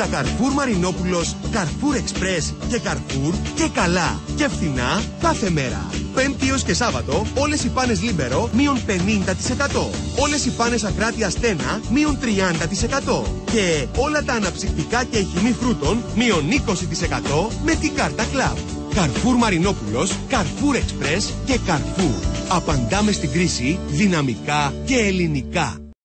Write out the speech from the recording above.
Στα Carrefour Μαρινόπουλος, Carrefour Express και Carrefour και καλά και φθηνά κάθε μέρα. Πέμπτη έως και Σάββατο, όλες οι πάνες Libero μείον 50%. Όλες οι πάνες ακράτειας Tena μείον 30%. Και όλα τα αναψυκτικά και χυμοί φρούτων μείον 20% με την κάρτα Club. Carrefour Μαρινόπουλος, Carrefour Express και Carrefour. Απαντάμε στην κρίση δυναμικά και ελληνικά.